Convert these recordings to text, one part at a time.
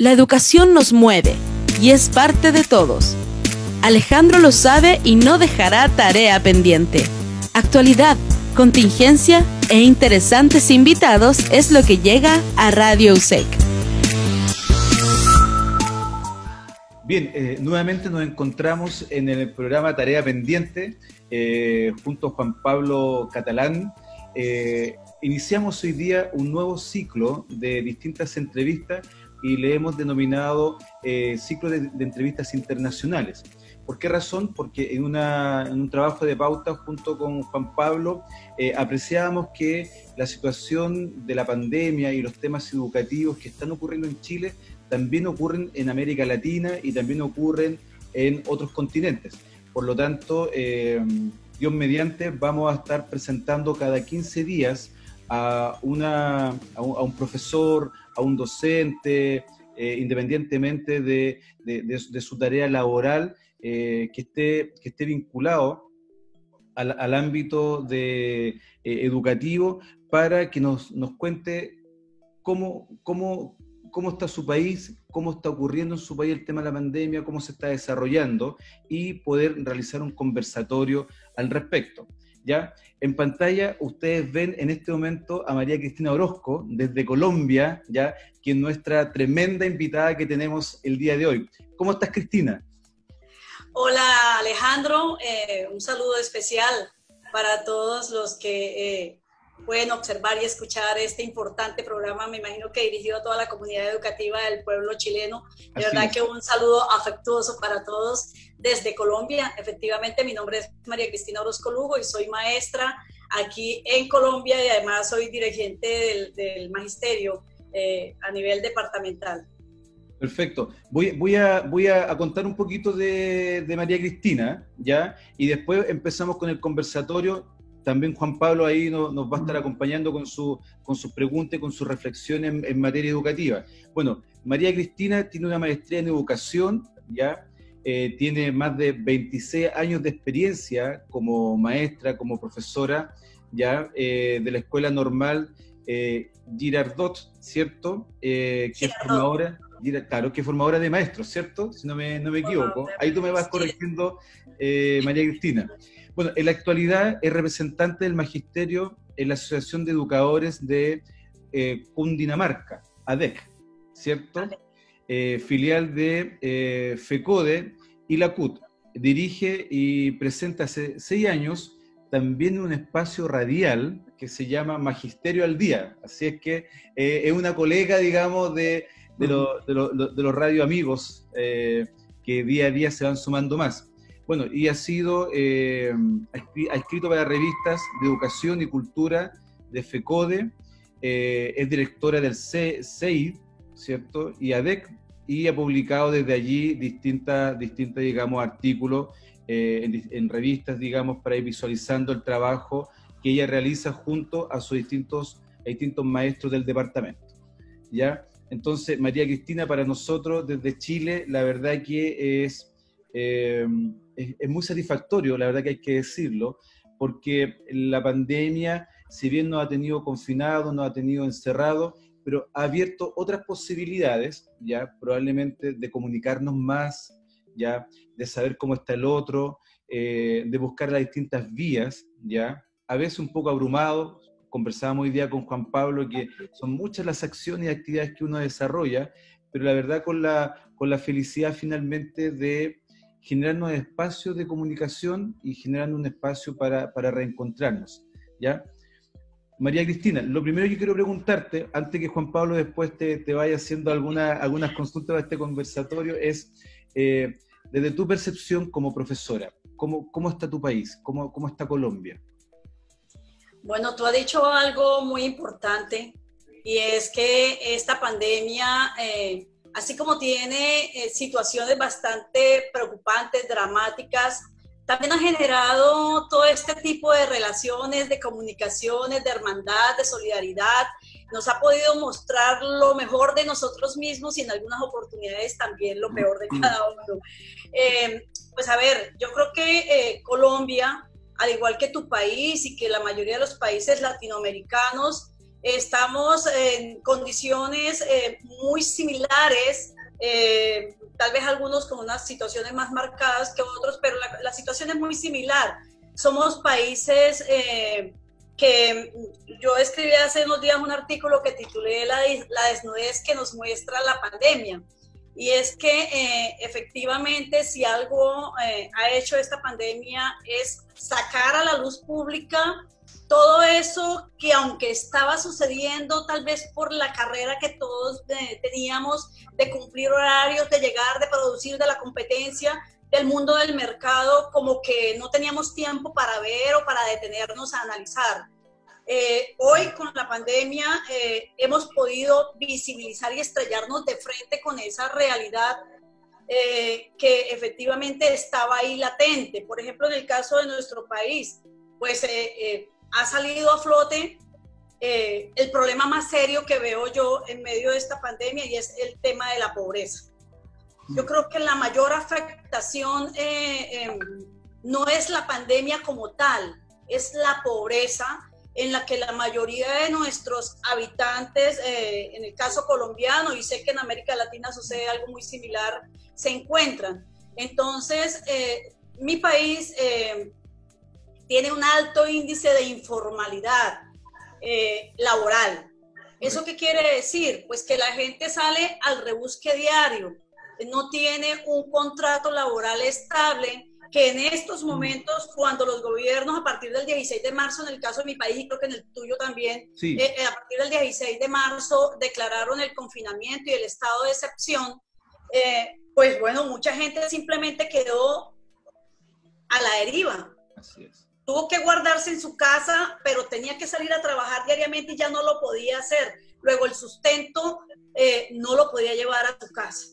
La educación nos mueve y es parte de todos. Alejandro lo sabe y no dejará tarea pendiente. Actualidad, contingencia e interesantes invitados es lo que llega a Radio USEC. Bien, eh, nuevamente nos encontramos en el programa Tarea Pendiente eh, junto a Juan Pablo Catalán. Eh, iniciamos hoy día un nuevo ciclo de distintas entrevistas y le hemos denominado ciclo de, entrevistas internacionales. ¿Por qué razón? Porque en, en, un trabajo de pauta junto con Juan Pablo apreciábamos que la situación de la pandemia y los temas educativos que están ocurriendo en Chile también ocurren en América Latina y también ocurren en otros continentes. Por lo tanto, eh, Dios mediante, vamos a estar presentando cada 15 días a, una, a, un, profesor, a un docente, eh, independientemente de, su tarea laboral, eh, que, esté, que esté vinculado al, ámbito de, educativo para que nos, nos cuente cómo, cómo, cómo está su país, cómo está ocurriendo en su país el tema de la pandemia, cómo se está desarrollando y poder realizar un conversatorio al respecto. ¿ya? En pantalla ustedes ven en este momento a María Cristina Orozco desde Colombia, ¿ya? que es nuestra tremenda invitada que tenemos el día de hoy. ¿Cómo estás, Cristina? Hola, Alejandro. Eh, un saludo especial para todos los que eh, pueden observar y escuchar este importante programa, me imagino que dirigido a toda la comunidad educativa del pueblo chileno. De verdad que un saludo afectuoso para todos desde Colombia. Efectivamente, mi nombre es María Cristina Orozco Lugo y soy maestra aquí en Colombia y además soy dirigente del, magisterio eh, a nivel departamental. Perfecto. Voy, voy, a, voy a, contar un poquito de, de, María Cristina, ¿ya? Y después empezamos con el conversatorio también Juan Pablo ahí nos, va a estar acompañando con, su, con sus preguntas y con sus reflexiones en, materia educativa. Bueno, María Cristina tiene una maestría en educación, ya eh, tiene más de 26 años de experiencia como maestra, como profesora, ya eh, de la Escuela Normal eh, Girardot, ¿cierto? que es formadora, claro, que formadora de maestros, ¿cierto? Si no me, no me equivoco. Ahí tú me vas corrigiendo, María Cristina. Bueno, en la actualidad es representante del magisterio en la Asociación de Educadores de eh, Cundinamarca, ADEC, ¿cierto? Eh, filial de eh, FECODE y la CUT. Dirige y presenta hace seis años también un espacio radial que se llama Magisterio al Día. Así es que es una colega, digamos, de, de, de, de los radio amigos que día a día se van sumando más. Bueno, y ha sido, eh, ha escrito para revistas de educación y cultura de FECODE, eh, es directora del CEID, ¿cierto? Y ADEC, y ha publicado desde allí distintas, distintas digamos, artículos eh, en, revistas, digamos, para ir visualizando el trabajo que ella realiza junto a sus distintos, distintos maestros del departamento, ¿ya? Entonces, María Cristina, para nosotros desde Chile, la verdad que es es, muy satisfactorio, la verdad que hay que decirlo, porque la pandemia, si bien nos ha tenido confinado, nos ha tenido encerrado, pero ha abierto otras posibilidades, ya probablemente de comunicarnos más, ya de saber cómo está el otro, eh, de buscar las distintas vías, ya a veces un poco abrumado. Conversábamos hoy día con Juan Pablo que son muchas las acciones y actividades que uno desarrolla, pero la verdad con la, con la felicidad finalmente de generando un espacio de comunicación y generando un espacio para, para reencontrarnos. ¿ya? María Cristina, lo primero que quiero preguntarte, antes que Juan Pablo después te, te vaya haciendo alguna, algunas consultas a este conversatorio, es, eh, desde tu percepción como profesora, ¿cómo, cómo está tu país? ¿Cómo, ¿Cómo está Colombia? Bueno, tú has dicho algo muy importante y es que esta pandemia eh, así como tiene eh, situaciones bastante preocupantes, dramáticas, también ha generado todo este tipo de relaciones, de comunicaciones, de hermandad, de solidaridad. Nos ha podido mostrar lo mejor de nosotros mismos y en algunas oportunidades también lo peor de cada uno. Eh, pues a ver, yo creo que eh, Colombia, al igual que tu país y que la mayoría de los países latinoamericanos, estamos en condiciones eh, muy similares, eh, tal vez algunos con unas situaciones más marcadas que otros, pero la, situación es muy similar. Somos países eh, que yo escribí hace unos días un artículo que titulé La, la desnudez que nos muestra la pandemia. Y es que efectivamente si algo ha hecho esta pandemia es sacar a la luz pública todo eso que aunque estaba sucediendo tal vez por la carrera que todos eh, teníamos de cumplir horarios, de llegar, de producir, de la competencia, del mundo del mercado, como que no teníamos tiempo para ver o para detenernos a analizar. Eh, hoy con la pandemia eh, hemos podido visibilizar y estrellarnos de frente con esa realidad que efectivamente estaba ahí latente. Por ejemplo, en el caso de nuestro país, pues ha salido a flote eh, el problema más serio que veo yo en medio de esta pandemia y es el tema de la pobreza. Yo creo que la mayor afectación eh, em, no es la pandemia como tal, es la pobreza en la que la mayoría de nuestros habitantes, eh, en el caso colombiano, y sé que en América Latina sucede algo muy similar, se encuentran. Entonces, mi país tiene un alto índice de informalidad eh, laboral. ¿Eso qué quiere decir? Pues que la gente sale al rebusque diario, no tiene un contrato laboral estable, que en estos momentos, cuando los gobiernos a partir del 16 de marzo, en el caso de mi país y creo que en el tuyo también, eh, eh, a partir del 16 de marzo declararon el confinamiento y el estado de excepción, pues bueno, mucha gente simplemente quedó a la deriva. Así es tuvo que guardarse en su casa, pero tenía que salir a trabajar diariamente y ya no lo podía hacer. Luego el sustento eh, no lo podía llevar a su casa.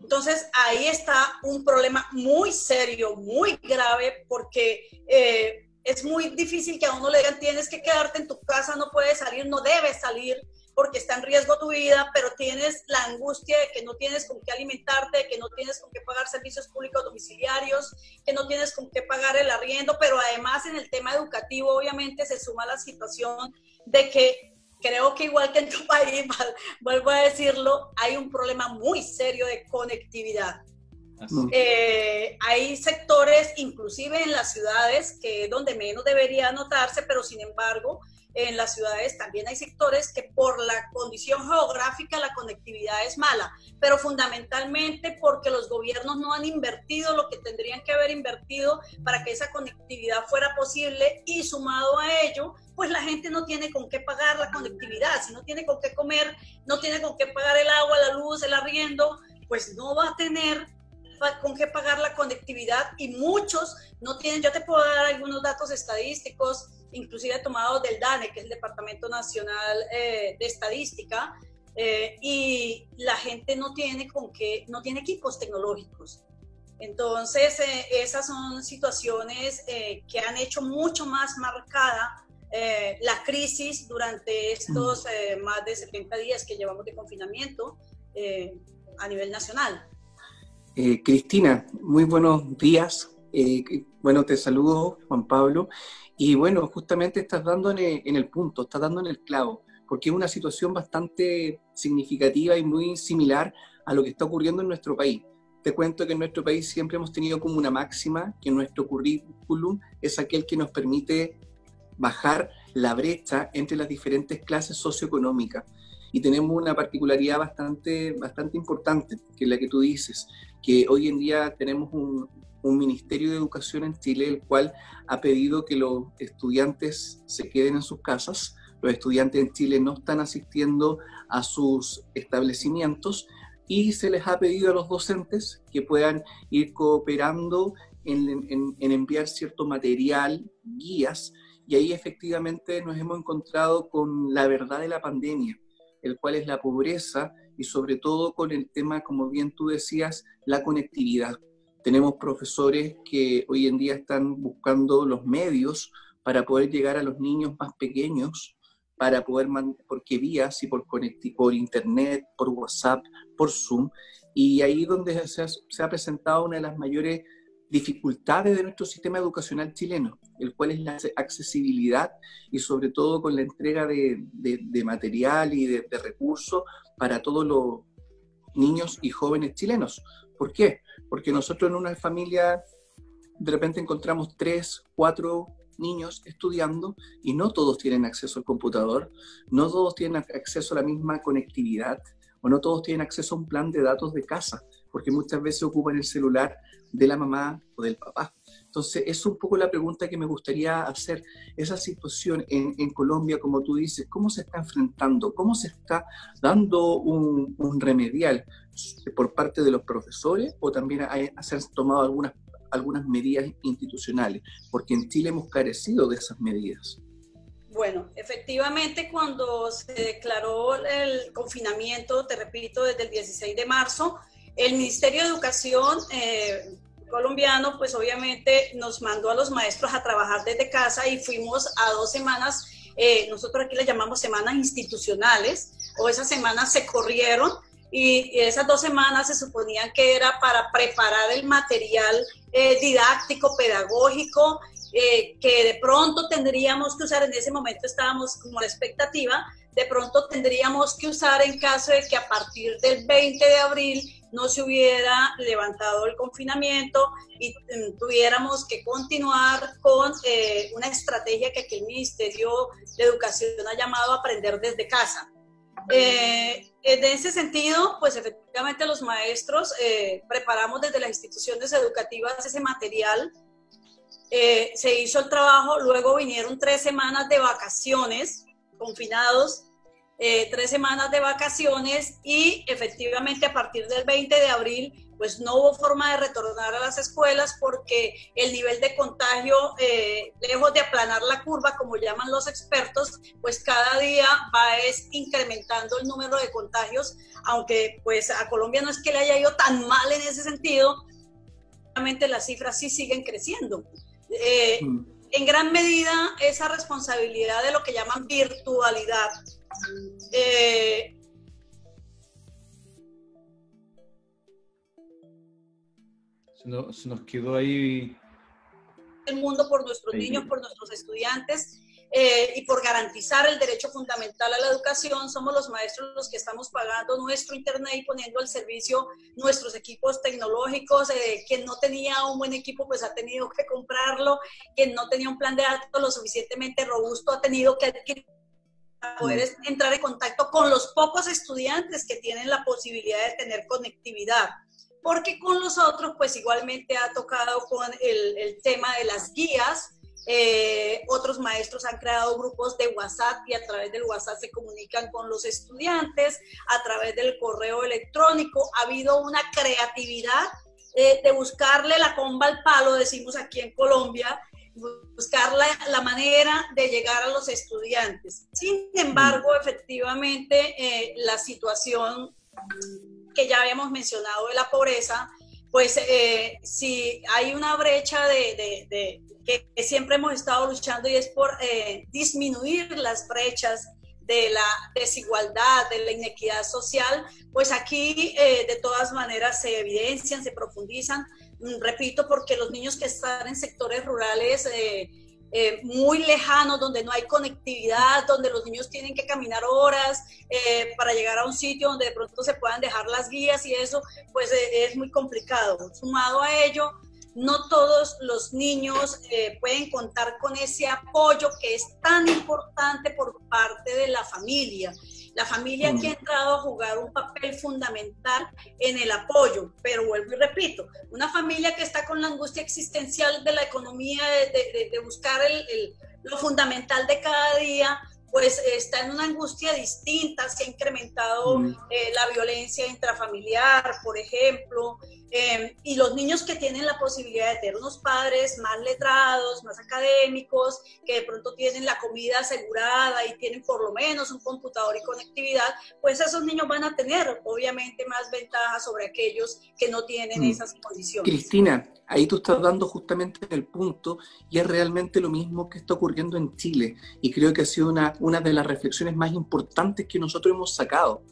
Entonces ahí está un problema muy serio, muy grave, porque eh, es muy difícil que a uno le digan tienes que quedarte en tu casa, no puedes salir, no debes salir, porque está en riesgo tu vida, pero tienes la angustia de que no tienes con qué alimentarte, de que no tienes con qué pagar servicios públicos domiciliarios, que no tienes con qué pagar el arriendo, pero además en el tema educativo obviamente se suma la situación de que creo que igual que en tu país, vuelvo a decirlo, hay un problema muy serio de conectividad. Eh, hay sectores, inclusive en las ciudades, que es donde menos debería notarse, pero sin embargo, en las ciudades también hay sectores que por la condición geográfica la conectividad es mala, pero fundamentalmente porque los gobiernos no han invertido lo que tendrían que haber invertido para que esa conectividad fuera posible y sumado a ello, pues la gente no tiene con qué pagar la conectividad, si no tiene con qué comer, no tiene con qué pagar el agua, la luz, el arriendo, pues no va a tener con qué pagar la conectividad y muchos no tienen, yo te puedo dar algunos datos estadísticos, inclusive tomados del DANE, que es el Departamento Nacional eh, de Estadística, eh, y la gente no tiene con qué, no tiene equipos tecnológicos. Entonces, eh, esas son situaciones que han hecho mucho más marcada la crisis durante estos más de 70 días que llevamos de confinamiento a nivel nacional. Cristina, muy buenos días. Bueno, te saludo, Juan Pablo. Y bueno, justamente estás dando en el, punto, estás dando en el clavo, porque es una situación bastante significativa y muy similar a lo que está ocurriendo en nuestro país. Te cuento que en nuestro país siempre hemos tenido como una máxima que nuestro currículum es aquel que nos permite bajar la brecha entre las diferentes clases socioeconómicas. Y tenemos una particularidad bastante, bastante importante, que es la que tú dices, que hoy en día tenemos un, un Ministerio de Educación en Chile, el cual ha pedido que los estudiantes se queden en sus casas. Los estudiantes en Chile no están asistiendo a sus establecimientos y se les ha pedido a los docentes que puedan ir cooperando en, enviar cierto material, guías, y ahí efectivamente nos hemos encontrado con la verdad de la pandemia, el cual es la pobreza y sobre todo con el tema, como bien tú decías, la conectividad. Tenemos profesores que hoy en día están buscando los medios para poder llegar a los niños más pequeños, para poder, por qué vías y por, por internet, por WhatsApp, por Zoom. Y ahí donde se ha, presentado una de las mayores dificultades de nuestro sistema educacional chileno, el cual es la accesibilidad y sobre todo con la entrega de, material y de, recursos para todos los niños y jóvenes chilenos. ¿Por qué? Porque nosotros en una familia de repente encontramos tres, cuatro niños estudiando y no todos tienen acceso al computador, no todos tienen acceso a la misma conectividad o no todos tienen acceso a un plan de datos de casa, porque muchas veces ocupan el celular de la mamá o del papá. Entonces, es un poco la pregunta que me gustaría hacer. Esa situación en, Colombia, como tú dices, ¿cómo se está enfrentando? ¿Cómo se está dando un, remedial por parte de los profesores o también se han tomado algunas, algunas medidas institucionales? Porque en Chile hemos carecido de esas medidas. Bueno, efectivamente cuando se declaró el confinamiento, te repito, desde el 16 de marzo, el Ministerio de Educación eh, colombiano, pues obviamente nos mandó a los maestros a trabajar desde casa y fuimos a dos semanas, eh, nosotros aquí le llamamos semanas institucionales, o esas semanas se corrieron y esas dos semanas se suponían que era para preparar el material eh, didáctico, pedagógico, que de pronto tendríamos que usar, en ese momento estábamos como la expectativa, de pronto tendríamos que usar en caso de que a partir del 20 de abril no se hubiera levantado el confinamiento y mm, tuviéramos que continuar con eh, una estrategia que el Ministerio de Educación ha llamado aprender desde casa. Eh, en ese sentido, pues efectivamente los maestros eh, preparamos desde las instituciones educativas ese material, se hizo el trabajo, luego vinieron tres semanas de vacaciones confinados eh, tres semanas de vacaciones y efectivamente a partir del 20 de abril pues no hubo forma de retornar a las escuelas porque el nivel de contagio, eh, lejos de aplanar la curva, como llaman los expertos, pues cada día va es incrementando el número de contagios, aunque pues a Colombia no es que le haya ido tan mal en ese sentido, realmente las cifras sí siguen creciendo. Eh, mm. En gran medida, esa responsabilidad de lo que llaman virtualidad, eh, se, nos, quedó ahí. El mundo por nuestros niños, por nuestros estudiantes. Eh, y por garantizar el derecho fundamental a la educación, somos los maestros los que estamos pagando nuestro Internet y poniendo al servicio nuestros equipos tecnológicos. Eh, quien no tenía un buen equipo, pues ha tenido que comprarlo. Quien no tenía un plan de datos lo suficientemente robusto, ha tenido que adquirir poder entrar en contacto con los pocos estudiantes que tienen la posibilidad de tener conectividad. Porque con los otros, pues igualmente ha tocado con el, el tema de las guías. Eh, otros maestros han creado grupos de WhatsApp y a través del WhatsApp se comunican con los estudiantes, a través del correo electrónico. Ha habido una creatividad eh, de buscarle la comba al palo, decimos aquí en Colombia, buscar la, manera de llegar a los estudiantes. Sin embargo, mm. efectivamente, eh, la situación que ya habíamos mencionado de la pobreza, pues eh, si hay una brecha de, que, siempre hemos estado luchando y es por eh, disminuir las brechas de la desigualdad, de la inequidad social, pues aquí de todas maneras se evidencian, se profundizan Mm, repito, porque los niños que están en sectores rurales eh, eh, muy lejanos, donde no hay conectividad, donde los niños tienen que caminar horas eh, para llegar a un sitio donde de pronto se puedan dejar las guías y eso, pues es muy complicado. Sumado a ello, no todos los niños pueden contar con ese apoyo que es tan importante por parte de la familia. La familia aquí ha mm. entrado a jugar un papel fundamental en el apoyo, pero vuelvo y repito, una familia que está con la angustia existencial de la economía, de, buscar lo fundamental de cada día, pues está en una angustia distinta, se ha incrementado mm. eh, la violencia intrafamiliar, por ejemplo, em, y los niños que tienen la posibilidad de tener unos padres más letrados, más académicos, que de pronto tienen la comida asegurada y tienen por lo menos un computador y conectividad, pues esos niños van a tener obviamente más ventajas sobre aquellos que no tienen mm. esas condiciones. Cristina, ahí tú estás dando justamente el punto y es realmente lo mismo que está ocurriendo en Chile y creo que ha sido una, una de las reflexiones más importantes que nosotros hemos sacado,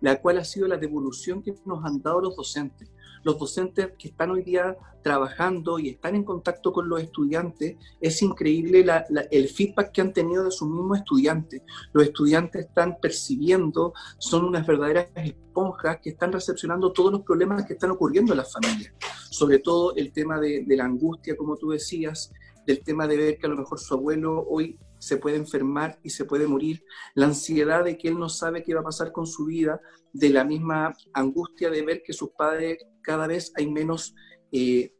la cual ha sido la devolución que nos han dado los docentes. Los docentes que están hoy día trabajando y están en contacto con los estudiantes, es increíble el feedback que han tenido de sus mismos estudiantes. Los estudiantes están percibiendo, son unas verdaderas esponjas que están recepcionando todos los problemas que están ocurriendo en las familias, sobre todo el tema de, de la angustia, como tú decías, del tema de ver que a lo mejor su abuelo hoy se puede enfermar y se puede morir, la ansiedad de que él no sabe qué va a pasar con su vida, de la misma angustia de ver que sus padres cada vez hay menos eh,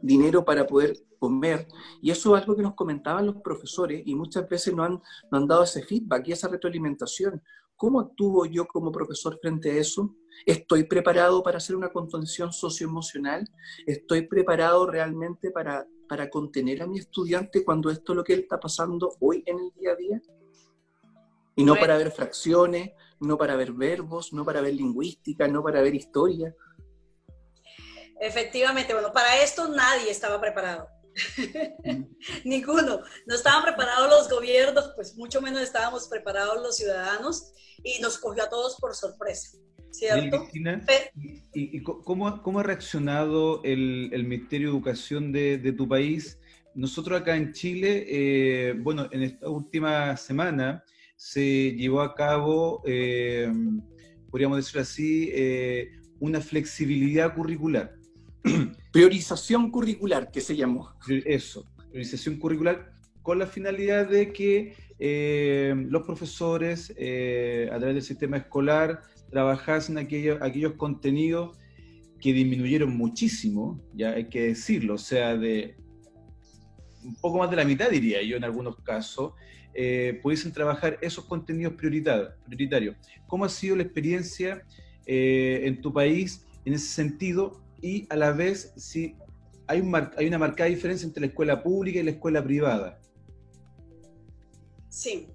dinero para poder comer. Y eso es algo que nos comentaban los profesores y muchas veces no han, no han dado ese feedback y esa retroalimentación. ¿Cómo actúo yo como profesor frente a eso? ¿Estoy preparado para hacer una contención socioemocional? ¿Estoy preparado realmente para, para contener a mi estudiante cuando esto es lo que él está pasando hoy en el día a día? Y no para ver fracciones, no para ver verbos, no para ver lingüística, no para ver historia. Efectivamente, bueno, para esto nadie estaba preparado. Ninguno. No estaban preparados los gobiernos, pues mucho menos estábamos preparados los ciudadanos y nos cogió a todos por sorpresa. ¿Cierto? ¿Y, cómo, cómo, ha reaccionado el, el Ministerio de Educación de, de, tu país? Nosotros acá en Chile, eh, bueno, en esta última semana se llevó a cabo, eh, podríamos decirlo así, eh, una flexibilidad curricular. Priorización curricular, que se llamó. Eso, priorización curricular con la finalidad de que eh, los profesores, eh, a través del sistema escolar, trabajasen aquellos, contenidos que disminuyeron muchísimo, ya hay que decirlo, o sea, de un poco más de la mitad, diría yo, en algunos casos, eh, pudiesen trabajar esos contenidos prioritarios. ¿Cómo ha sido la experiencia en tu país en ese sentido? Y a la vez si hay, un hay una marcada diferencia entre la escuela pública y la escuela privada. Sí.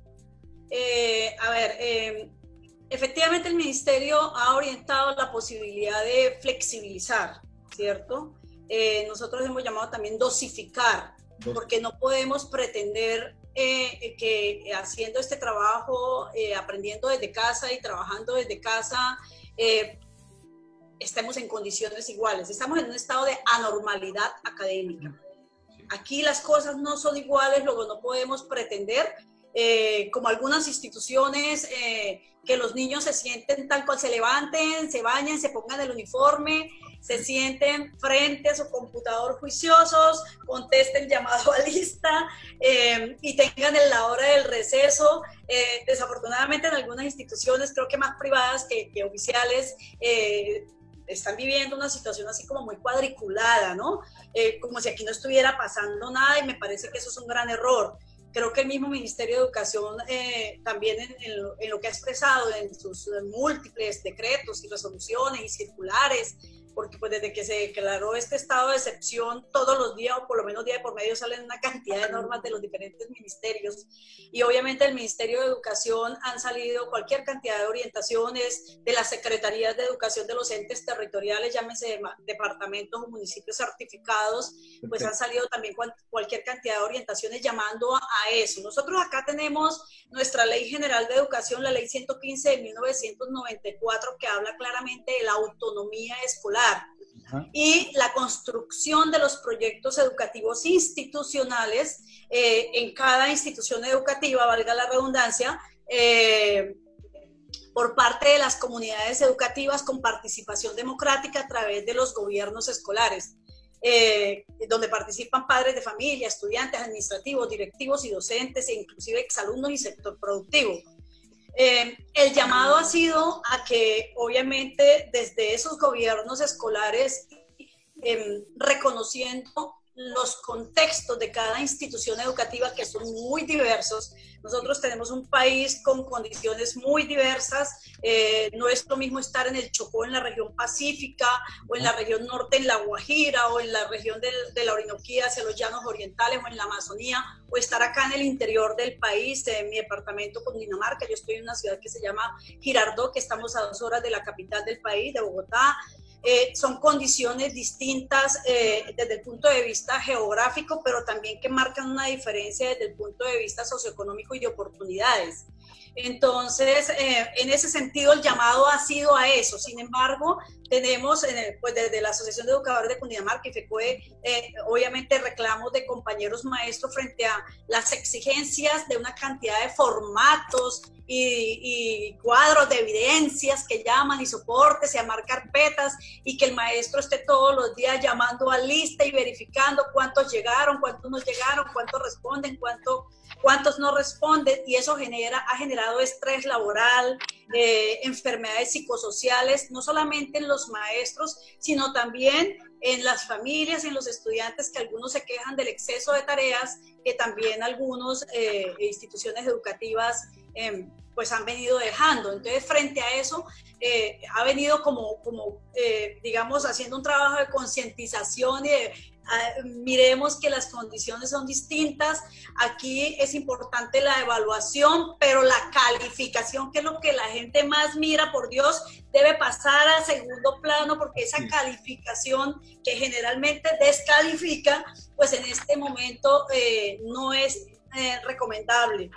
Eh, a ver, eh, efectivamente el ministerio ha orientado la posibilidad de flexibilizar, ¿cierto? Eh, nosotros hemos llamado también dosificar, porque no podemos pretender que haciendo este trabajo, aprendiendo desde casa y trabajando desde casa, estemos en condiciones iguales. Estamos en un estado de anormalidad académica. Aquí las cosas no son iguales, luego no podemos pretender, eh, como algunas instituciones, eh, que los niños se sienten tal cual, se levanten, se bañen, se pongan el uniforme, se sienten frente a su computador juiciosos, contesten llamado a lista eh, y tengan en la hora del receso. desafortunadamente en algunas instituciones, creo que más privadas que, que oficiales, están viviendo una situación así como muy cuadriculada, ¿no? Eh, como si aquí no estuviera pasando nada y me parece que eso es un gran error. Creo que el mismo Ministerio de Educación eh, también en, lo, que ha expresado en sus múltiples decretos y resoluciones y circulares porque pues desde que se declaró este estado de excepción, todos los días, o por lo menos día por medio, salen una cantidad de normas de los diferentes ministerios. Y obviamente el Ministerio de Educación han salido cualquier cantidad de orientaciones de las secretarías de educación de los entes territoriales, llámese departamentos o municipios certificados, pues han salido también cualquier cantidad de orientaciones llamando a eso. Nosotros acá tenemos nuestra Ley General de Educación, la Ley 115 de 1994, que habla claramente de la autonomía escolar y la construcción de los proyectos educativos institucionales eh, en cada institución educativa, valga la redundancia, eh, por parte de las comunidades educativas con participación democrática a través de los gobiernos escolares, eh, donde participan padres de familia, estudiantes, administrativos, directivos y docentes, e inclusive exalumnos y sector productivo. Eh, el llamado ha sido a que obviamente desde esos gobiernos escolares, em, reconociendo los contextos de cada institución educativa que son muy diversos. Nosotros tenemos un país con condiciones muy diversas. Eh, no es lo mismo estar en el Chocó, en la región pacífica, o en la región norte, en la Guajira, o en la región de la Orinoquía hacia los llanos orientales, o en la Amazonía, o estar acá en el interior del país, en mi departamento con Dinamarca. Yo estoy en una ciudad que se llama Girardot, que estamos a dos horas de la capital del país, de Bogotá. Eh, son condiciones distintas eh, desde el punto de vista geográfico, pero también que marcan una diferencia desde el punto de vista socioeconómico y de oportunidades. Entonces, eh, en ese sentido, el llamado ha sido a eso. Sin embargo, tenemos, pues desde la Asociación de Educadores de Cundinamarca y FECOE, eh, obviamente reclamos de compañeros maestros frente a las exigencias de una cantidad de formatos y, cuadros de evidencias que llaman y soportes y amar carpetas y que el maestro esté todos los días llamando a lista y verificando cuántos llegaron, cuántos no llegaron, cuántos responden, cuántos cuántos no responden y eso genera, ha generado estrés laboral, eh, enfermedades psicosociales, no solamente en los maestros, sino también en las familias, en los estudiantes, que algunos se quejan del exceso de tareas, que también algunas eh, instituciones educativas em, pues han venido dejando. Entonces, frente a eso, eh, ha venido como, como digamos, haciendo un trabajo de concientización y de Ah, miremos que las condiciones son distintas. Aquí es importante la evaluación, pero la calificación, que es lo que la gente más mira, por Dios, debe pasar a segundo plano porque esa calificación que generalmente descalifica, pues en este momento eh, no es eh, recomendable.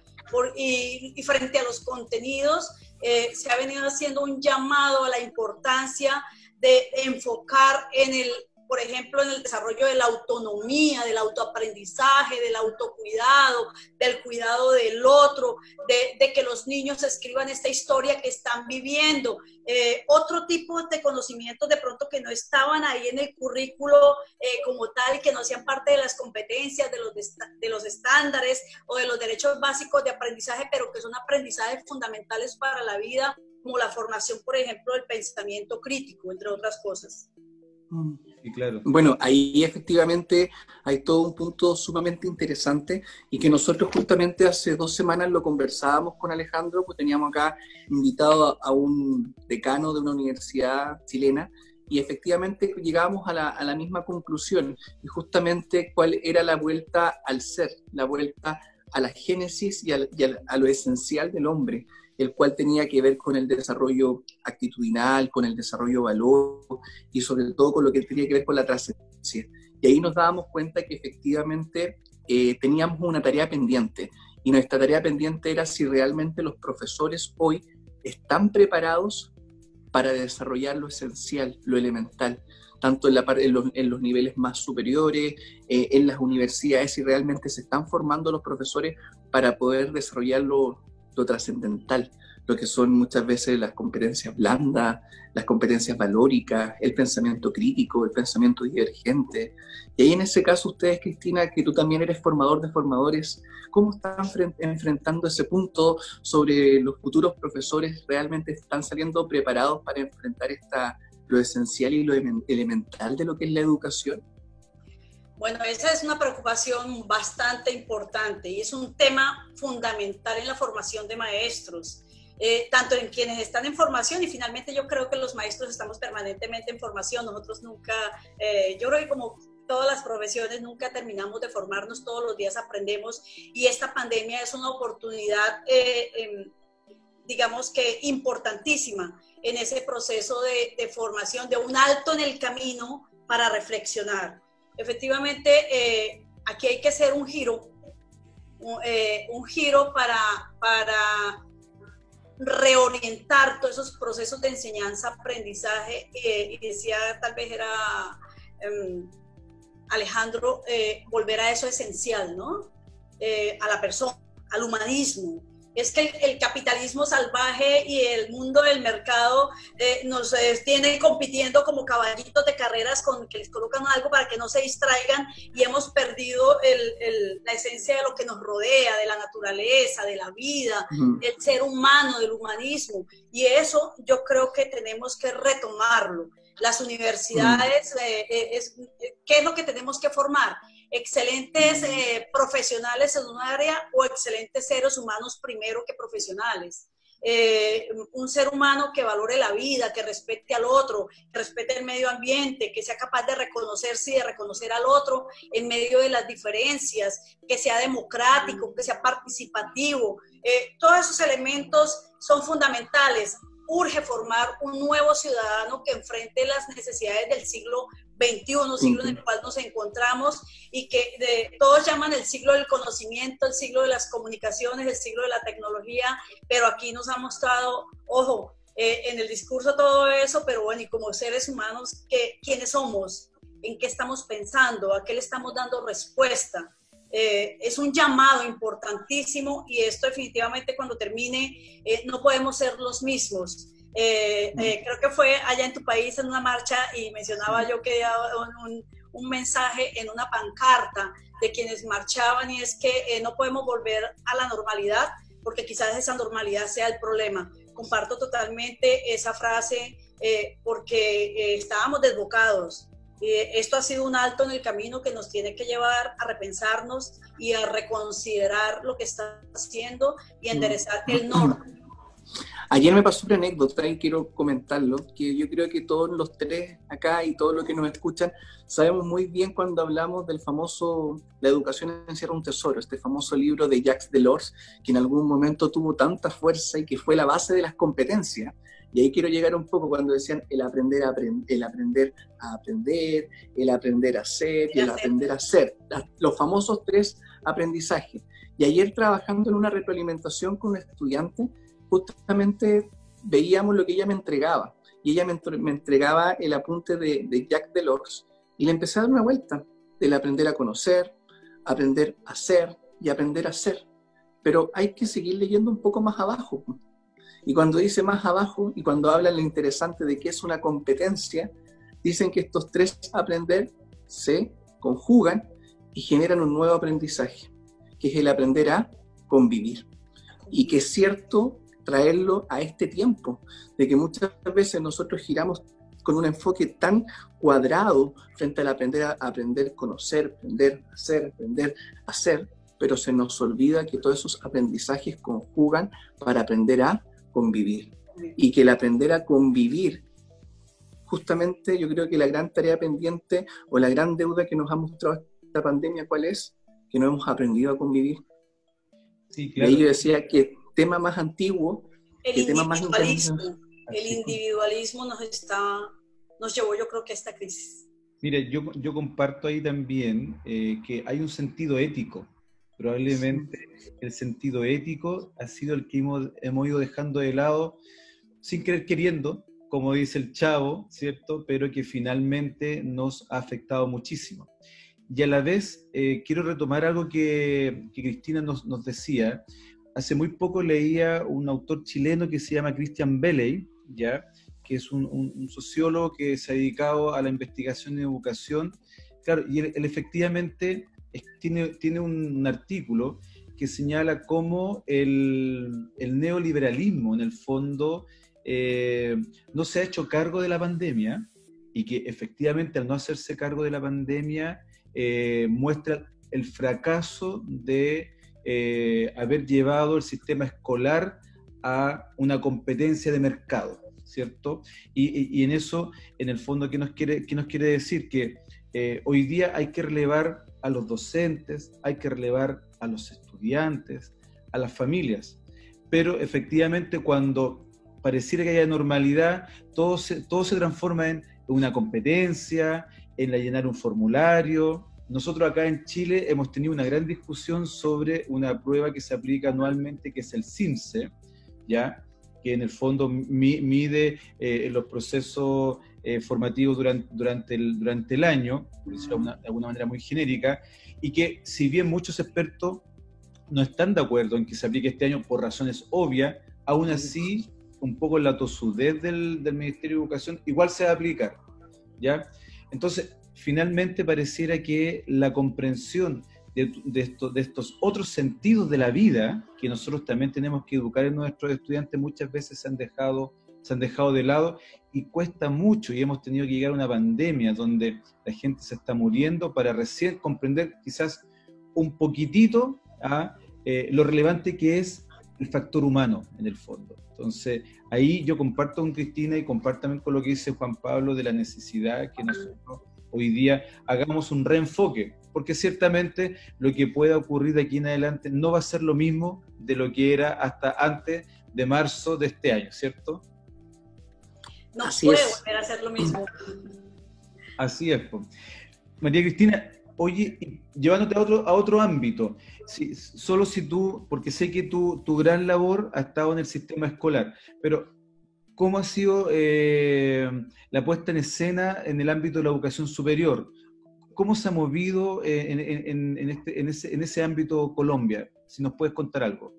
Y, frente a los contenidos, eh, se ha venido haciendo un llamado a la importancia de enfocar en el por ejemplo, en el desarrollo de la autonomía, del autoaprendizaje, del autocuidado, del cuidado del otro, de, que los niños escriban esta historia que están viviendo. Eh, otro tipo de conocimientos de pronto que no estaban ahí en el currículo eh, como tal que no hacían parte de las competencias, de los, de los estándares o de los derechos básicos de aprendizaje, pero que son aprendizajes fundamentales para la vida, como la formación, por ejemplo, del pensamiento crítico, entre otras cosas. Mm. Bueno, ahí efectivamente hay todo un punto sumamente interesante y que nosotros justamente hace dos semanas lo conversábamos con Alejandro, pues teníamos acá invitado a, un decano de una universidad chilena y efectivamente llegábamos a la, misma conclusión y justamente cuál era la vuelta al ser, la vuelta a la génesis y, a lo esencial del hombre el cual tenía que ver con el desarrollo actitudinal, con el desarrollo de valor y sobre todo con lo que tenía que ver con la trascendencia. Y ahí nos dábamos cuenta que efectivamente eh, teníamos una tarea pendiente y nuestra tarea pendiente era si realmente los profesores hoy están preparados para desarrollar lo esencial, lo elemental, tanto en, los, niveles más superiores, eh, en las universidades, si realmente se están formando los profesores para poder desarrollar lo, lo trascendental, lo que son muchas veces las competencias blandas, las competencias valóricas, el pensamiento crítico, el pensamiento divergente. Y ahí en ese caso ustedes, Cristina, que tú también eres formador de formadores, ¿cómo están enfrentando ese punto sobre los futuros profesores? ¿Realmente están saliendo preparados para enfrentar esta, lo esencial y lo elemental de lo que es la educación? Bueno, esa es una preocupación bastante importante y es un tema fundamental en la formación de maestros, eh, tanto en quienes están en formación y finalmente yo creo que los maestros estamos permanentemente en formación. Nosotros nunca, eh, yo creo que como todas las profesiones nunca terminamos de formarnos, todos los días aprendemos y esta pandemia es una oportunidad, eh, em, digamos que importantísima en ese proceso de, de formación, de un alto en el camino para reflexionar efectivamente eh, aquí hay que hacer un giro, un, eh, giro para, para reorientar todos esos procesos de enseñanza, aprendizaje, eh, y decía tal vez era em, Alejandro, volver a eso esencial, ¿no? a la persona, al humanismo, es que el, capitalismo salvaje y el mundo del mercado eh, nos eh, tienen compitiendo como caballitos de carreras con que les colocan algo para que no se distraigan y hemos perdido la esencia de lo que nos rodea, de la naturaleza, de la vida, del ser humano, del humanismo. Y eso yo creo que tenemos que retomarlo. Las universidades, eh, ¿qué es lo que tenemos que formar? Excelentes eh, profesionales en un área o excelentes seres humanos primero que profesionales. Eh, un ser humano que valore la vida, que respete al otro, que respete el medio ambiente, que sea capaz de reconocerse y de reconocer al otro en medio de las diferencias, que sea democrático, que sea participativo. Eh, todos esos elementos son fundamentales. Urge formar un nuevo ciudadano que enfrente las necesidades del siglo XXI, siglo en el cual nos encontramos y que todos llaman el siglo del conocimiento, el siglo de las comunicaciones, el siglo de la tecnología, pero aquí nos ha mostrado, ojo, eh, en el discurso todo eso, pero bueno, y como seres humanos, ¿qué, ¿quiénes somos? ¿En qué estamos pensando? ¿A qué le estamos dando respuesta? Eh, es un llamado importantísimo y esto definitivamente cuando termine eh, no podemos ser los mismos. Eh, creo que fue allá en tu país en una marcha y mencionaba yo que un, un, mensaje en una pancarta de quienes marchaban y es que no podemos volver a la normalidad porque quizás esa normalidad sea el problema. Comparto totalmente esa frase porque estábamos desbocados, esto ha sido un alto en el camino que nos tiene que llevar a repensarnos y a reconsiderar lo que está haciendo y enderezar el norte. Ayer me pasó una anécdota y quiero comentarlo, que yo creo que todos los tres acá y todos los que nos escuchan sabemos muy bien cuando hablamos del famoso La educación encierra un tesoro, este famoso libro de Jacques Delors, que en algún momento tuvo tanta fuerza y que fue la base de las competencias. Y ahí quiero llegar un poco cuando decían el aprender a, el aprender, a aprender, el aprender a ser y el aprender a ser. Los famosos tres aprendizajes. Y ayer trabajando en una retroalimentación con un estudiante, justamente veíamos lo que ella me entregaba. Y ella me, entregaba el apunte de, Jacques Delors y le empecé a dar una vuelta del aprender a conocer, aprender a ser y aprender a ser. Pero hay que seguir leyendo un poco más abajo y cuando dice más abajo y cuando habla lo interesante de que es una competencia, dicen que estos tres aprender se conjugan y generan un nuevo aprendizaje, que es el aprender a convivir. Y que es cierto traerlo a este tiempo, de que muchas veces nosotros giramos con un enfoque tan cuadrado frente al aprender a aprender, conocer, aprender a hacer, aprender a hacer, pero se nos olvida que todos esos aprendizajes conjugan para aprender a convivir. Y que el aprender a convivir, justamente yo creo que la gran tarea pendiente o la gran deuda que nos ha mostrado esta pandemia, ¿cuál es? Que no hemos aprendido a convivir. Sí, claro. Y yo decía que tema más antiguo, el tema más El individualismo nos está, nos llevó yo creo que a esta crisis. Mire, yo, yo comparto ahí también eh, que hay un sentido ético Probablemente el sentido ético ha sido el que hemos, hemos, ido dejando de lado sin querer queriendo, como dice el chavo, ¿cierto? Pero que finalmente nos ha afectado muchísimo. Y a la vez eh, quiero retomar algo que, que Cristina nos, nos, decía. Hace muy poco leía un autor chileno que se llama Christian Belley, ¿ya? que es un, un, sociólogo que se ha dedicado a la investigación y educación. Claro, y él efectivamente tiene, tiene un artículo que señala cómo el, el neoliberalismo, en el fondo, eh, no se ha hecho cargo de la pandemia y que efectivamente al no hacerse cargo de la pandemia eh, muestra el fracaso de eh, haber llevado el sistema escolar a una competencia de mercado, ¿cierto? Y, y en eso, en el fondo, ¿qué nos quiere, qué nos quiere decir? Que hoy día hay que relevar a los docentes, hay que relevar a los estudiantes, a las familias. Pero efectivamente cuando pareciera que haya normalidad, todo se, todo se transforma en una competencia, en la llenar un formulario. Nosotros acá en Chile hemos tenido una gran discusión sobre una prueba que se aplica anualmente, que es el CIMSE, ¿ya? que en el fondo mide eh, los procesos eh, formativos durante, el, durante el año, de, alguna manera muy genérica, y que si bien muchos expertos no están de acuerdo en que se aplique este año por razones obvias, aún así, un poco la tosudez del, del Ministerio de Educación igual se va a aplicar, ¿ya? Entonces, finalmente pareciera que la comprensión de, de, estos otros sentidos de la vida que nosotros también tenemos que educar en nuestros estudiantes muchas veces se han dejado se han dejado de lado y cuesta mucho y hemos tenido que llegar a una pandemia donde la gente se está muriendo para recién comprender quizás un poquitito a eh, lo relevante que es el factor humano en el fondo. Entonces, ahí yo comparto con Cristina y comparto también con lo que dice Juan Pablo de la necesidad que nosotros hoy día hagamos un reenfoque, porque ciertamente lo que pueda ocurrir de aquí en adelante no va a ser lo mismo de lo que era hasta antes de marzo de este año, ¿cierto? no puede volver a hacer lo mismo. Así es. María Cristina, oye, llevándote a otro, a otro ámbito, si, solo si tú, porque sé que tu, tu gran labor ha estado en el sistema escolar, pero ¿cómo ha sido eh, la puesta en escena en el ámbito de la educación superior? ¿Cómo se ha movido eh, en, este, en, ese, en ese ámbito Colombia? Si nos puedes contar algo.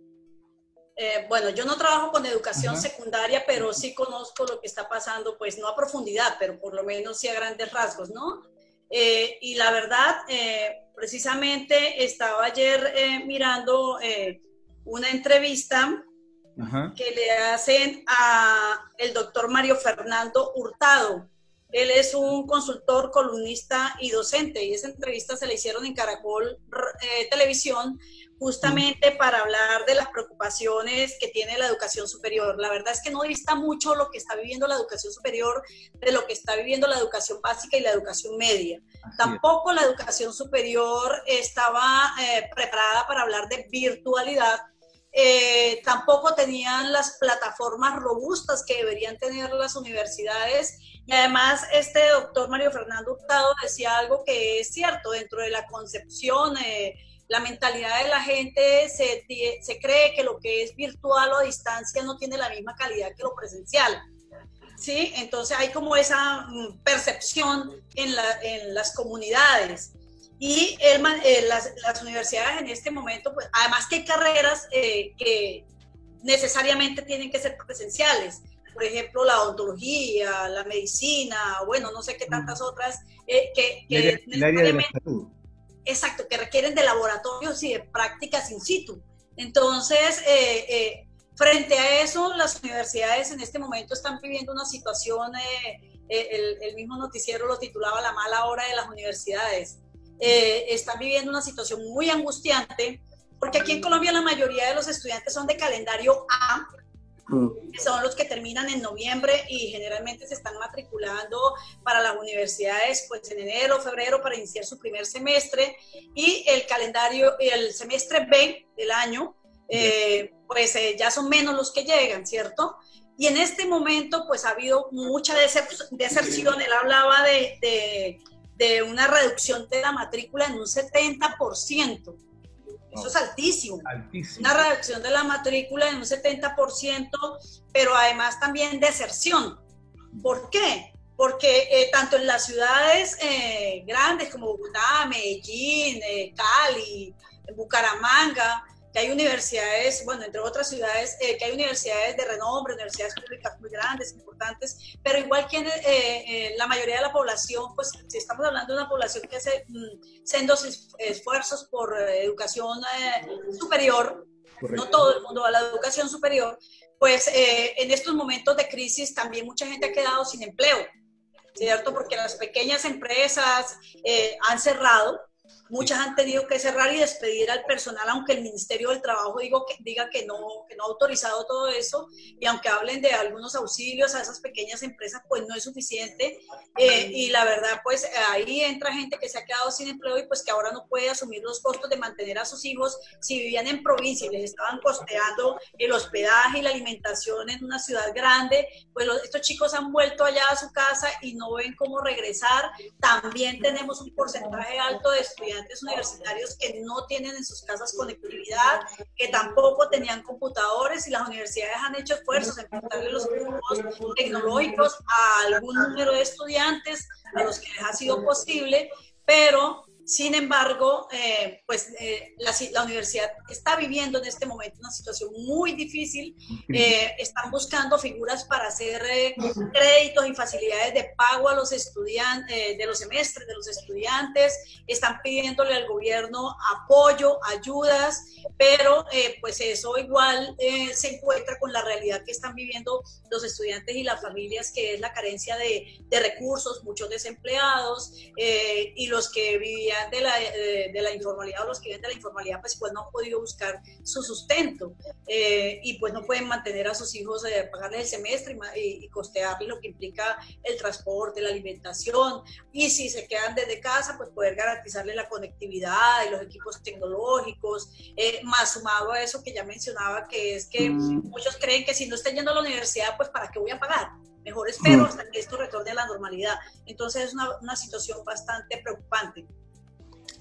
Eh, bueno, yo no trabajo con educación secundaria, pero sí conozco lo que está pasando, pues no a profundidad, pero por lo menos sí a grandes rasgos, ¿no? Eh, y la verdad, eh, precisamente estaba ayer mirando una entrevista que le hacen a el doctor Mario Fernando Hurtado. Él es un consultor, columnista y docente, y esa entrevista se le hicieron en Caracol Televisión justamente para hablar de las preocupaciones que tiene la educación superior. La verdad es que no dista mucho lo que está viviendo la educación superior de lo que está viviendo la educación básica y la educación media. Tampoco la educación superior estaba eh, preparada para hablar de virtualidad. Eh, tampoco tenían las plataformas robustas que deberían tener las universidades. Y además, este doctor Mario Fernando Hurtado decía algo que es cierto dentro de la concepción. Eh, la mentalidad de la gente se, se cree que lo que es virtual o a distancia no tiene la misma calidad que lo presencial. ¿sí? Entonces hay como esa mm, percepción en, la, en las comunidades. Y el, eh, las, las, universidades en este momento, pues, además que hay carreras eh, que necesariamente tienen que ser presenciales, por ejemplo, la odontología, la medicina, bueno, no sé qué tantas otras, eh, que, que el área de la salud. Exacto, que requieren de laboratorios y de prácticas in situ. Entonces, eh, eh, frente a eso, las universidades en este momento están viviendo una situación, eh, el, mismo noticiero lo titulaba La mala hora de las universidades, están viviendo una situación muy angustiante, porque aquí en Colombia la mayoría de los estudiantes son de calendario A, que son los que terminan en noviembre y generalmente se están matriculando para las universidades pues en enero, febrero para iniciar su primer semestre. Y el calendario, el semestre B del año, eh, pues eh, ya son menos los que llegan, ¿cierto? Y en este momento pues ha habido mucha deserción, él hablaba de, de, de una reducción de la matrícula en un 70%. Eso es altísimo. Una reducción de la matrícula en un 70%, pero además también deserción. ¿Por qué? Porque eh, tanto en las ciudades eh, grandes como Bogotá, Medellín, eh, Cali, Bucaramanga, que hay universidades, bueno, entre otras ciudades, eh, que hay universidades de renombre, universidades públicas muy grandes, importantes, pero igual que eh, eh, la mayoría de la población, pues si estamos hablando de una población que hace mm, sendos esfuerzos por educación superior, no todo el mundo va a la educación superior, pues en estos momentos de crisis también mucha gente ha quedado sin empleo, ¿cierto? Porque las pequeñas empresas han cerrado Muchas han tenido que cerrar y despedir al personal, aunque el Ministerio del Trabajo digo que, diga que no, que no ha autorizado todo eso, y aunque hablen de algunos auxilios a esas pequeñas empresas, pues no es suficiente. Eh, y la verdad, pues ahí entra gente que se ha quedado sin empleo y pues que ahora no puede asumir los costos de mantener a sus hijos si vivían en provincia y les estaban costeando el hospedaje y la alimentación en una ciudad grande, pues estos chicos han vuelto allá a su casa y no ven cómo regresar. También tenemos un porcentaje alto de estudiantes universitarios que no tienen en sus casas conectividad, que tampoco tenían computadores y las universidades han hecho esfuerzos en prestarle los equipos tecnológicos a algún número de estudiantes a los que les ha sido posible, pero sin embargo, eh, pues eh, la, universidad está viviendo en este momento una situación muy difícil. Eh, están buscando figuras para hacer créditos y facilidades de pago a los estudiantes, de los semestres de los estudiantes. Están pidiéndole al gobierno apoyo, ayudas, pero pues eso igual se encuentra con la realidad que están viviendo los estudiantes y las familias, que es la carencia de, de recursos, muchos desempleados y los que vivían de la, de, la informalidad o los que viven de la informalidad, pues, pues no han podido buscar su sustento eh, y pues no pueden mantener a sus hijos, eh, pagarles el semestre y, y, costearles lo que implica el transporte, la alimentación y si se quedan desde casa, pues poder garantizarles la conectividad y los equipos tecnológicos, eh, más sumado a eso que ya mencionaba, que es que mm. muchos creen que si no están yendo a la universidad, pues para qué voy a pagar Mejor espero hasta que esto retorne a la normalidad. Entonces es una, una situación bastante preocupante.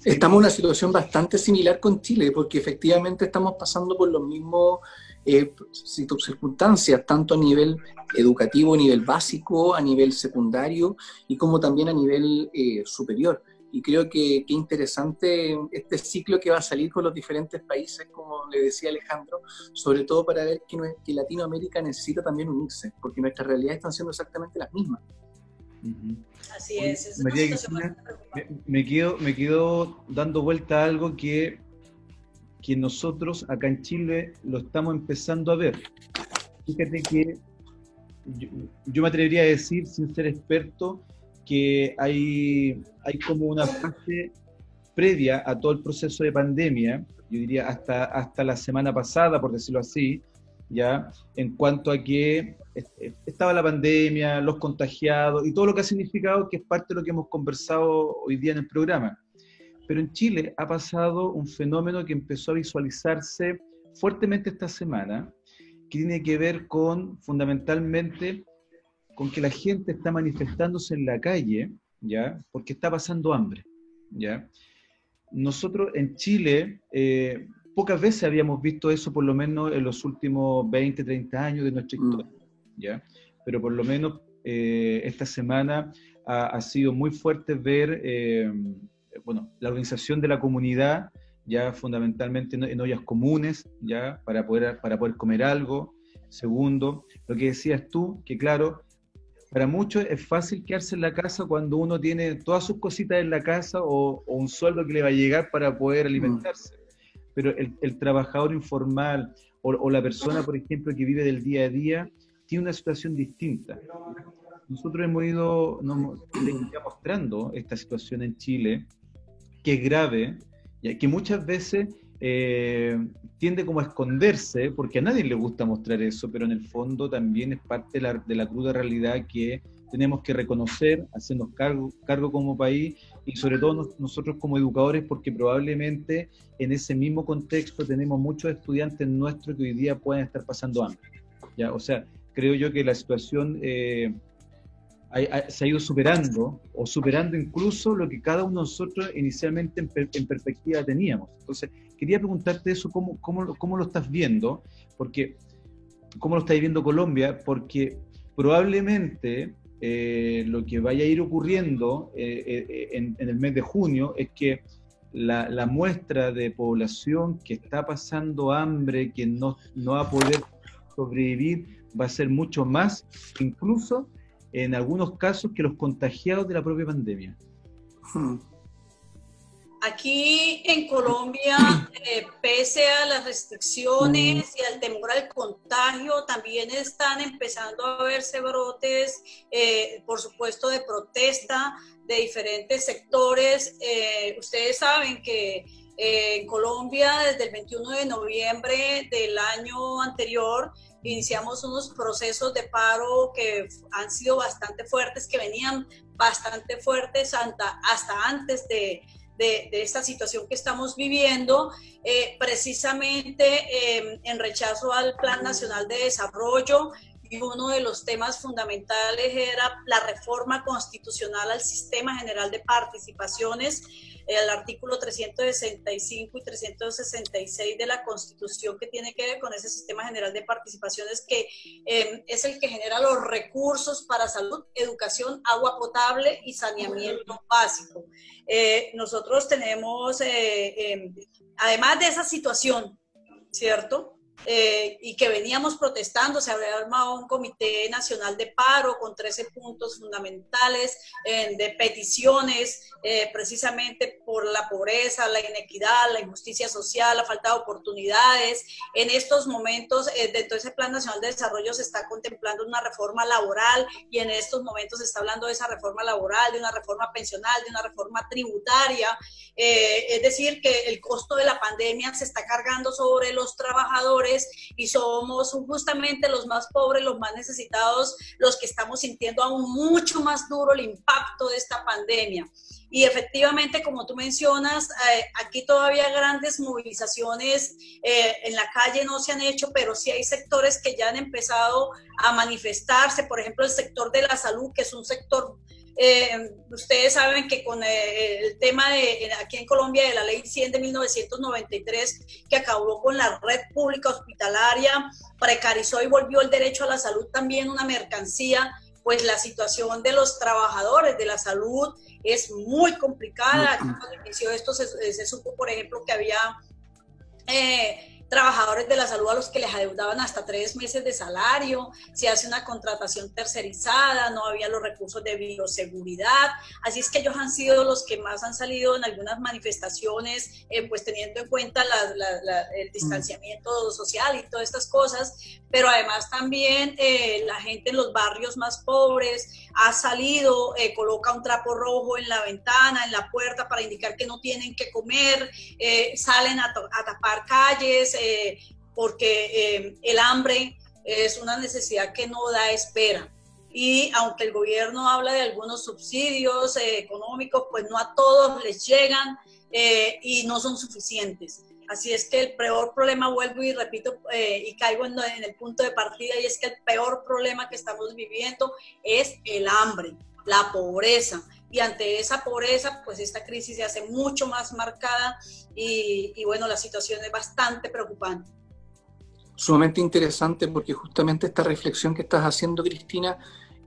Estamos en una situación bastante similar con Chile, porque efectivamente estamos pasando por los mismos eh, circunstancias, tanto a nivel educativo, a nivel básico, a nivel secundario y como también a nivel eh, superior. Y creo que, que interesante este ciclo que va a salir con los diferentes países, como le decía Alejandro, sobre todo para ver que Latinoamérica necesita también unirse, porque nuestras realidades están siendo exactamente las mismas. Así es. María me, quedo, me quedo dando vuelta a algo que, que nosotros acá en Chile lo estamos empezando a ver. Fíjate que yo, me atrevería a decir, sin ser experto, que hay, hay como una fase previa a todo el proceso de pandemia, yo diría hasta, hasta la semana pasada, por decirlo así, ya en cuanto a que estaba la pandemia, los contagiados y todo lo que ha significado, que es parte de lo que hemos conversado hoy día en el programa. Pero en Chile ha pasado un fenómeno que empezó a visualizarse fuertemente esta semana, que tiene que ver con fundamentalmente con que la gente está manifestándose en la calle, ¿ya? Porque está pasando hambre, ¿ya? Nosotros en Chile, eh, pocas veces habíamos visto eso, por lo menos en los últimos 20, 30 años de nuestra mm. historia, ¿ya? Pero por lo menos eh, esta semana ha, sido muy fuerte ver, eh, bueno, la organización de la comunidad, ya fundamentalmente en, ollas comunes, ya, para poder, para poder comer algo. Segundo, lo que decías tú, que claro, para muchos es fácil quedarse en la casa cuando uno tiene todas sus cositas en la casa o, o un sueldo que le va a llegar para poder mm. alimentarse pero el, trabajador informal o, la persona, por ejemplo, que vive del día a día, tiene una situación distinta. Nosotros hemos ido mostrando esta situación en Chile, que es grave, y que muchas veces eh, tiende como a esconderse, porque a nadie le gusta mostrar eso, pero en el fondo también es parte de la, de la cruda realidad que tenemos que reconocer, hacernos cargo, cargo como país y sobre todo nosotros como educadores, porque probablemente en ese mismo contexto tenemos muchos estudiantes nuestros que hoy día pueden estar pasando hambre. ¿ya? O sea, creo yo que la situación eh, se ha ido superando o superando incluso lo que cada uno de nosotros inicialmente en, perspectiva teníamos. Entonces, quería preguntarte eso, ¿cómo, cómo, cómo lo estás viendo? Porque, ¿cómo lo está viendo Colombia? Porque probablemente eh, lo que vaya a ir ocurriendo eh, eh, en, el mes de junio es que la, muestra de población que está pasando hambre, que no, no va a poder sobrevivir, va a ser mucho más, incluso en algunos casos, que los contagiados de la propia pandemia. Hmm. Aquí en Colombia, eh, pese a las restricciones y al temor al contagio, también están empezando a verse brotes, eh, por supuesto, de protesta de diferentes sectores. Eh, ustedes saben que en Colombia, desde el 21 de noviembre del año anterior, iniciamos unos procesos de paro que han sido bastante fuertes, que venían bastante fuertes hasta, hasta antes de de, esta situación que estamos viviendo, eh, precisamente em, en rechazo al Plan Nacional de Desarrollo. Y uno de los temas fundamentales era la reforma constitucional al Sistema General de Participaciones el artículo 365 y 366 de la Constitución que tiene que ver con ese sistema general de participaciones que em, es el que genera los recursos para salud, educación, agua potable y saneamiento básico. Eh, nosotros tenemos, eh, em, además de esa situación, ¿cierto? Eh, y que veníamos protestando, se había armado un comité nacional de paro con 13 puntos fundamentales de peticiones eh, precisamente por la pobreza, la inequidad, la injusticia social, la falta de oportunidades. En estos momentos, eh, dentro de ese Plan Nacional de Desarrollo se está contemplando una reforma laboral y en estos momentos se está hablando de esa reforma laboral, de una reforma pensional, de una reforma tributaria. es decir, que el costo de la pandemia se está cargando sobre los trabajadores trabajadores y somos justamente los más pobres, los más necesitados, los que estamos sintiendo aún mucho más duro el impacto de esta pandemia. Y efectivamente, como tú mencionas, eh, aquí todavía grandes movilizaciones eh, en la calle no se han hecho, pero sí hay sectores que ya han empezado a manifestarse. Por ejemplo, el sector de la salud, que es un sector eh, ustedes saben que con el tema de aquí en Colombia de la ley 100 de 1993 que acabó con la red pública hospitalaria, precarizó y volvió el derecho a la salud también una mercancía, pues la situación de los trabajadores de la salud es muy complicada. Cuando inició esto se, supo, por ejemplo, que había eh, trabajadores de la salud a los que les adeudaban hasta tres meses de salario, se hace una contratación tercerizada, no había los recursos de bioseguridad, así es que ellos han sido los que más han salido en algunas manifestaciones, eh, pues teniendo en cuenta el mm. distanciamiento social y todas estas cosas, pero además también eh, la gente en los barrios más pobres ha salido, eh, coloca un trapo rojo en la ventana, en la puerta para indicar que no tienen que comer, salen a tapar calles, eh, porque eh, el hambre es una necesidad que no da espera. Y aunque el gobierno habla de algunos subsidios eh, económicos, pues no a todos les llegan y no son suficientes. Así es que el peor problema, vuelvo y repito, y caigo en, el punto de partida, y es que el peor problema que estamos viviendo es el hambre, la pobreza y ante esa pobreza, pues esta crisis se hace mucho más marcada y, bueno, la situación es bastante preocupante. Sumamente interesante porque justamente esta reflexión que estás haciendo, Cristina,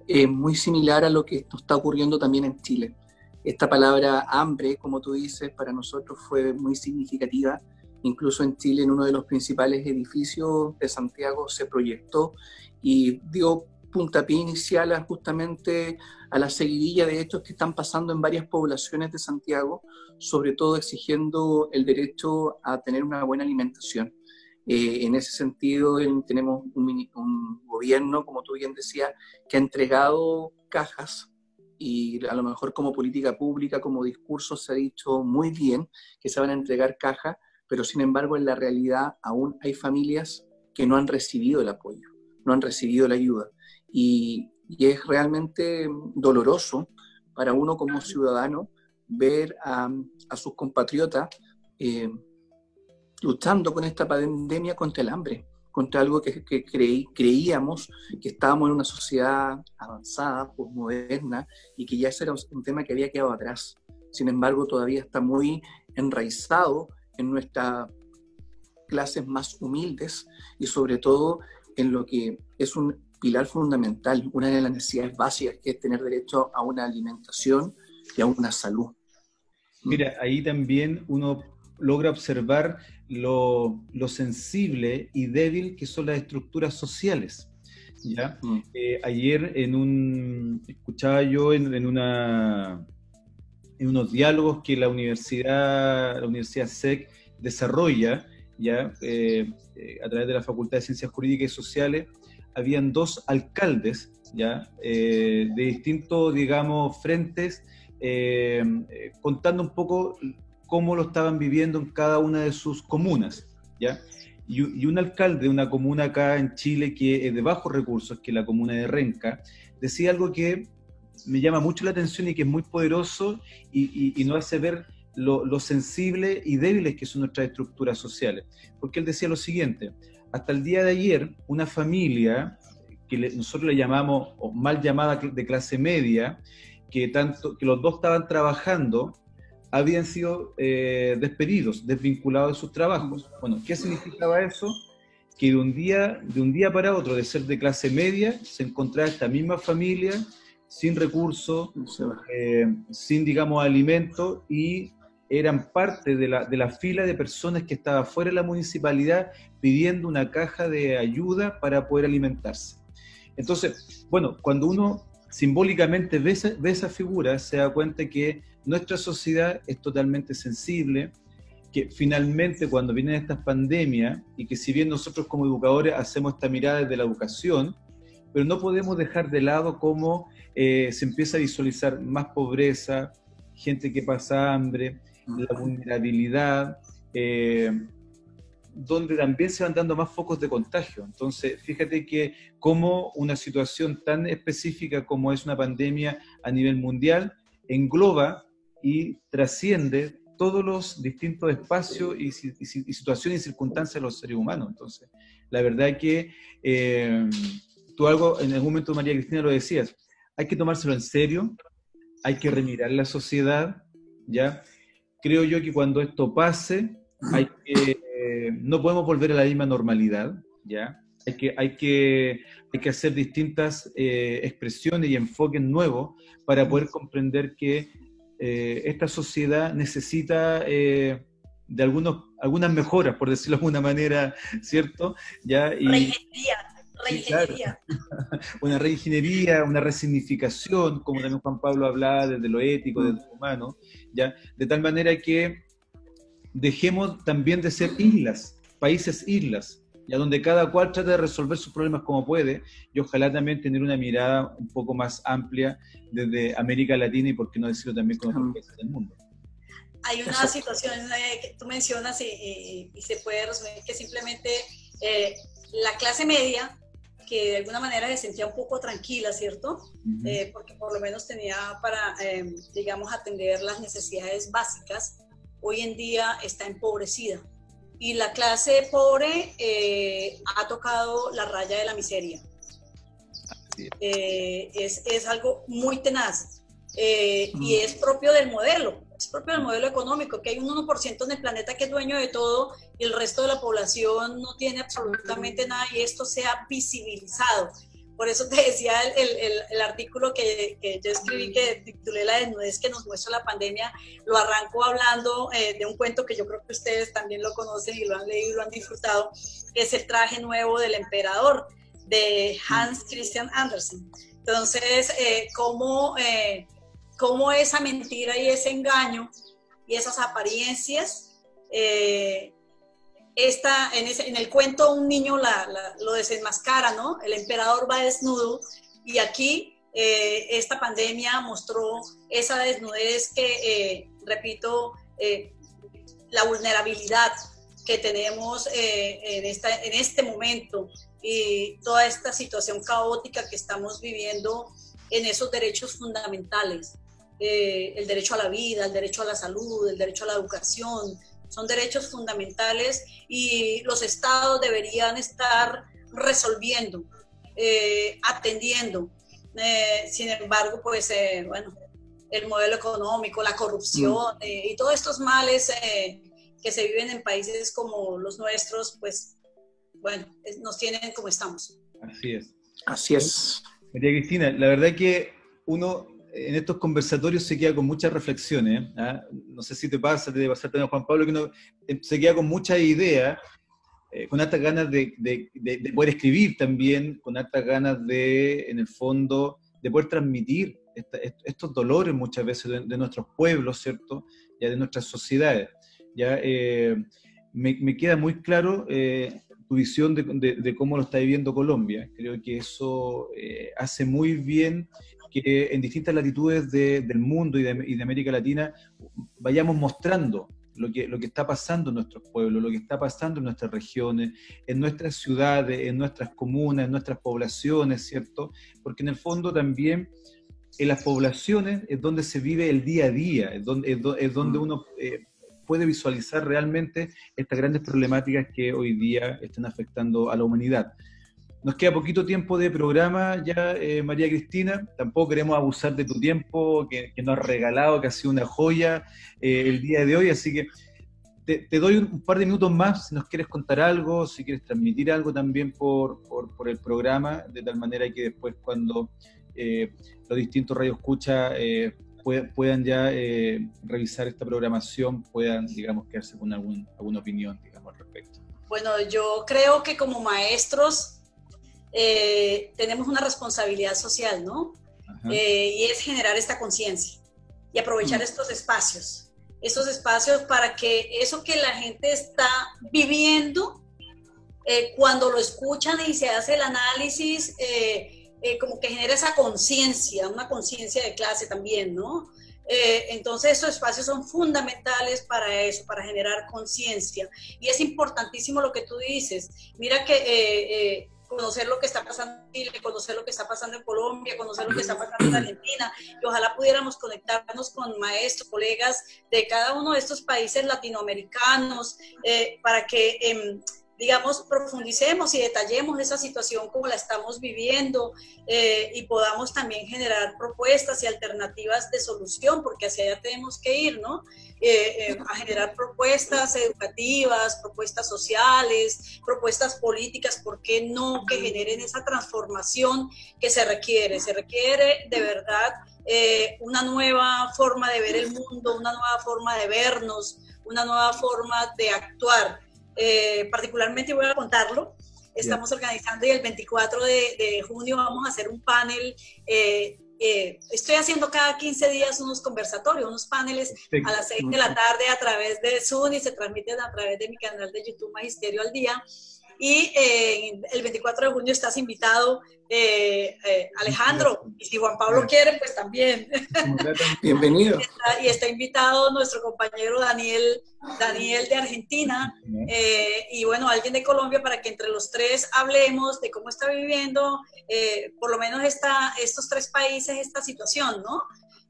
es muy similar a lo que está ocurriendo también en Chile. Esta palabra hambre, como tú dices, para nosotros fue muy significativa. Incluso en Chile, en uno de los principales edificios de Santiago, se proyectó y dio puntapié inicial a justamente a la seguidilla de hechos que están pasando en varias poblaciones de Santiago, sobre todo exigiendo el derecho a tener una buena alimentación. Eh, en ese sentido, tenemos un, un, gobierno, como tú bien decías, que ha entregado cajas y a lo mejor como política pública, como discurso, se ha dicho muy bien que se van a entregar cajas, pero sin embargo en la realidad aún hay familias que no han recibido el apoyo, no han recibido la ayuda y, es realmente doloroso para uno como ciudadano ver a, sus compatriotas eh, luchando con esta pandemia contra el hambre, contra algo que, creíamos que estábamos en una sociedad avanzada, moderna, y que ya ese era un tema que había quedado atrás. Sin embargo, todavía está muy enraizado en nuestras clases más humildes y sobre todo en lo que es un pilar fundamental, una de las necesidades básicas, que es tener derecho a una alimentación y a una salud. Mira, ahí también uno logra observar lo, sensible y débil que son las estructuras sociales. ¿ya? Mm. Eh, ayer en un, escuchaba yo en, una, en unos diálogos que la universidad, la Universidad SEC desarrolla, ¿ya? Eh, eh, a través de la Facultad de Ciencias Jurídicas y Sociales, habían dos alcaldes, ¿ya? Eh, de distintos, digamos, frentes, eh, contando un poco cómo lo estaban viviendo en cada una de sus comunas, ¿ya? Y, un alcalde de una comuna acá en Chile que es de bajos recursos, que es la comuna de Renca, decía algo que me llama mucho la atención y que es muy poderoso y, y, nos hace ver lo, lo sensible y débiles que son nuestras estructuras sociales. Porque él decía lo siguiente, hasta el día de ayer, una familia que nosotros le llamamos, o mal llamada de clase media, que, tanto, que los dos estaban trabajando, habían sido eh, despedidos, desvinculados de sus trabajos. Bueno, ¿qué significaba eso? Que de un, día, de un día para otro, de ser de clase media, se encontraba esta misma familia sin recursos, eh, sin, digamos, alimento y eran parte de la, de la, fila de personas que estaba fuera de la municipalidad pidiendo una caja de ayuda para poder alimentarse. Entonces, bueno, cuando uno simbólicamente ve esa, ve esa figura, se da cuenta que nuestra sociedad es totalmente sensible, que finalmente cuando vienen estas pandemias, y que si bien nosotros como educadores hacemos esta mirada desde la educación, pero no podemos dejar de lado cómo eh, se empieza a visualizar más pobreza, gente que pasa hambre, la vulnerabilidad, eh, donde también se van dando más focos de contagio. Entonces, fíjate que como una situación tan específica como es una pandemia a nivel mundial engloba y trasciende todos los distintos espacios y, situaciones y circunstancias de los seres humanos. Entonces, la verdad que eh, tú algo, en algún momento María Cristina lo decías, hay que tomárselo en serio, hay que remirar la sociedad, ¿ya? Creo yo que cuando esto pase, hay que, no podemos volver a la misma normalidad, ¿ya? Hay que, hay que, hay que hacer distintas eh, expresiones y enfoques nuevos para poder comprender que eh, esta sociedad necesita eh, de algunos, algunas mejoras, por decirlo de alguna manera, ¿cierto? ¿Ya? Y, reingeniería, reingeniería. una reingeniería, una resignificación, como también Juan Pablo hablaba desde lo ético, desde lo humano, ¿ya? De tal manera que dejemos también de ser islas, países islas, ya donde cada cual trata de resolver sus problemas como puede, y ojalá también tener una mirada un poco más amplia desde América Latina y por qué no decirlo también con otros países del mundo. Hay una situación eh, que tú mencionas y, se puede resumir que simplemente eh, la clase media, que de alguna manera se sentía un poco tranquila, ¿cierto? Eh, porque por lo menos tenía para, digamos, atender las necesidades básicas, hoy en día está empobrecida. Y la clase pobre eh, ha tocado la raya de la miseria. Eh, es, es, algo muy tenaz eh, y es propio del modelo, es propio del modelo económico, que hay un 1% en el planeta que es dueño de todo y el resto de la población no tiene absolutamente nada y esto se ha visibilizado. Por eso te decía el, el, el artículo que, que, yo escribí que titulé La desnudez que nos muestra la pandemia, lo arranco hablando eh, de un cuento que yo creo que ustedes también lo conocen y lo han leído y lo han disfrutado, que es El traje nuevo del emperador de Hans Christian Andersen. Entonces, eh, cómo, eh, cómo, esa mentira y ese engaño y esas apariencias eh, en, el cuento un niño lo desenmascara, ¿no? El emperador va desnudo y aquí eh, esta pandemia mostró esa desnudez que, eh, repito, eh, la vulnerabilidad que tenemos en, esta, en este momento y toda esta situación caótica que estamos viviendo en esos derechos fundamentales, el derecho a la vida, el derecho a la salud, el derecho a la educación, son derechos fundamentales y los estados deberían estar resolviendo, eh, atendiendo. Eh, sin embargo, pues, eh, bueno, el modelo económico, la corrupción mm. y todos estos males que se viven en países como los nuestros, pues, bueno, nos tienen como estamos. Así es. Así es. María Cristina, la verdad que uno en estos conversatorios se queda con muchas reflexiones. ¿ah? No sé si te pasa, te debe pasar también Juan Pablo, que uno eh, se queda con muchas ideas, eh, con hartas ganas de, poder escribir también, con hartas ganas de, en el fondo, de poder transmitir estos dolores muchas veces de, nuestros pueblos, ¿cierto? Ya de nuestras sociedades. Ya eh, me, queda muy claro tu visión de, cómo lo está viviendo Colombia. Creo que eso hace muy bien que en distintas latitudes del mundo y de, América Latina vayamos mostrando lo que, lo que está pasando en nuestros pueblos, lo que está pasando en nuestras regiones, en nuestras ciudades, en nuestras comunas, en nuestras poblaciones, ¿cierto? Porque en el fondo también en las poblaciones es donde se vive el día a día, es donde, es donde mm. uno eh, puede visualizar realmente estas grandes problemáticas que hoy día están afectando a la humanidad. Nos queda poquito tiempo de programa ya, eh, María Cristina. Tampoco queremos abusar de tu tiempo que, nos has regalado, que ha sido una joya eh, el día de hoy. Así que te, doy un, par de minutos más si nos quieres contar algo, si quieres transmitir algo también por, por, el programa, de tal manera que después cuando eh, los distintos radioescuchas eh, puedan ya revisar esta programación, puedan, digamos, quedarse con algún, alguna opinión, digamos, al respecto. Bueno, yo creo que como maestros eh, tenemos una responsabilidad social, ¿no? Eh, y es generar esta conciencia y aprovechar mm. estos espacios, estos espacios para que eso que la gente está viviendo, eh, cuando lo escuchan y se hace el análisis, como que genera esa conciencia, una conciencia de clase también, ¿no? Eh, entonces, esos espacios son fundamentales para eso, para generar conciencia. Y es importantísimo lo que tú dices. Mira que eh, eh, conocer lo que está pasando en Chile, conocer lo que está pasando en Colombia, conocer lo que está pasando en Argentina, y ojalá pudiéramos conectarnos con maestros, colegas de cada uno de estos países latinoamericanos para que em, digamos, profundicemos y detallemos esa situación como la estamos viviendo eh, y podamos también generar propuestas y alternativas de solución, porque hacia allá tenemos que ir, ¿no? Eh, eh, a generar propuestas educativas, propuestas sociales, propuestas políticas, ¿por qué no que generen esa transformación que se requiere? Se requiere de verdad una nueva forma de ver el mundo, una nueva forma de vernos, una nueva forma de actuar. Eh, particularmente voy a contarlo. Estamos organizando y el 24 de, junio vamos a hacer un panel. Eh, eh, estoy haciendo cada 15 días unos conversatorios, unos paneles a las 6 de la tarde a través de Zoom y se transmiten a través de mi canal de YouTube Magisterio al Día. Y el 24 de junio estás invitado eh, eh, Alejandro, y si Juan Pablo quiere, pues también. Bienvenido. Y está, invitado nuestro compañero Daniel, Daniel de Argentina, eh, y bueno, alguien de Colombia para que entre los tres hablemos de cómo está viviendo, por lo menos esta, estos tres países, esta situación, ¿no?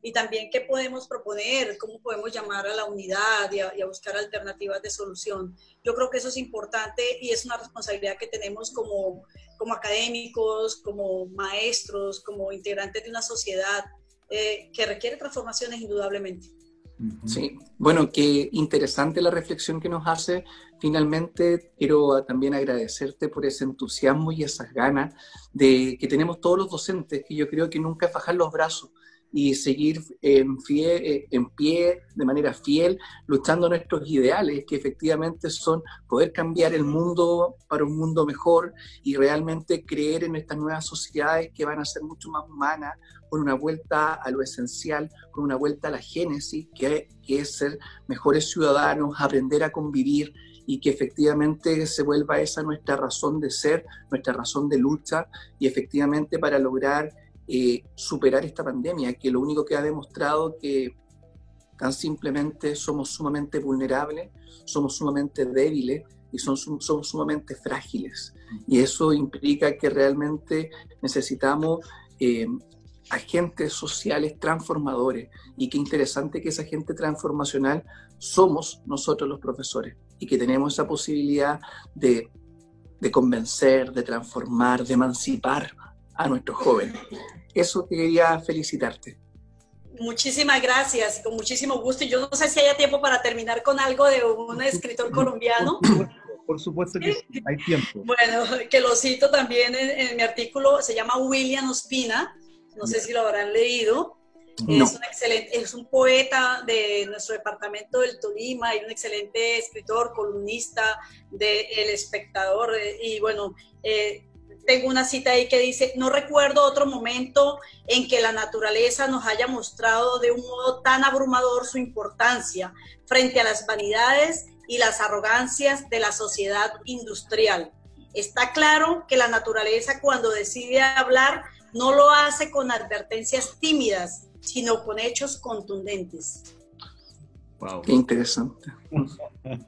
Y también qué podemos proponer, cómo podemos llamar a la unidad y a, buscar alternativas de solución. Yo creo que eso es importante y es una responsabilidad que tenemos como, como académicos, como maestros, como integrantes de una sociedad eh, que requiere transformaciones indudablemente. Sí, bueno, qué interesante la reflexión que nos hace. Finalmente, quiero también agradecerte por ese entusiasmo y esas ganas de que tenemos todos los docentes, que yo creo que nunca bajar los brazos y seguir en, eh, en pie de manera fiel, luchando nuestros ideales, que efectivamente son poder cambiar el mundo para un mundo mejor y realmente creer en estas nuevas sociedades que van a ser mucho más humanas, con una vuelta a lo esencial, con una vuelta a la génesis, que, que es ser mejores ciudadanos, aprender a convivir y que efectivamente se vuelva esa nuestra razón de ser, nuestra razón de lucha y efectivamente para lograr eh, superar esta pandemia, que lo único que ha demostrado que tan simplemente somos sumamente vulnerables, somos sumamente débiles y son, somos sumamente frágiles. Y eso implica que realmente necesitamos eh, agentes sociales transformadores. Y qué interesante que esa agente transformacional somos nosotros los profesores y que tenemos esa posibilidad de, de convencer, de transformar, de emancipar a nuestros jóvenes. Eso quería felicitarte. Muchísimas gracias, con muchísimo gusto. Y yo no sé si haya tiempo para terminar con algo de un escritor colombiano. Por supuesto que hay tiempo. Bueno, que lo cito también en, mi artículo, se llama William Ospina, no sé si lo habrán leído. Es, un excelente, es un poeta de nuestro departamento del Tolima y un excelente escritor, columnista de El Espectador. Y bueno, eh, tengo una cita ahí que dice, no recuerdo otro momento en que la naturaleza nos haya mostrado de un modo tan abrumador su importancia frente a las vanidades y las arrogancias de la sociedad industrial. Está claro que la naturaleza cuando decide hablar no lo hace con advertencias tímidas, sino con hechos contundentes. Wow. Qué interesante.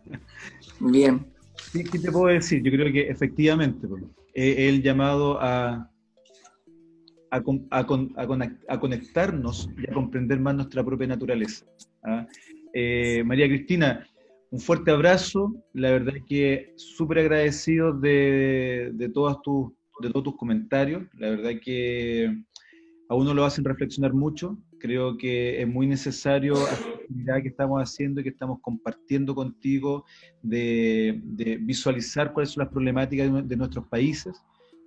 Bien. ¿Qué, te puedo decir? Yo creo que efectivamente, eh, el llamado a, a, a, conectarnos y a comprender más nuestra propia naturaleza. ¿ah? Eh, María Cristina, un fuerte abrazo, la verdad es que súper agradecido de, de, todas tus, de todos tus comentarios, la verdad es que a uno lo hacen reflexionar mucho, creo que es muy necesario la que estamos haciendo y que estamos compartiendo contigo de, visualizar cuáles son las problemáticas de, nuestros países,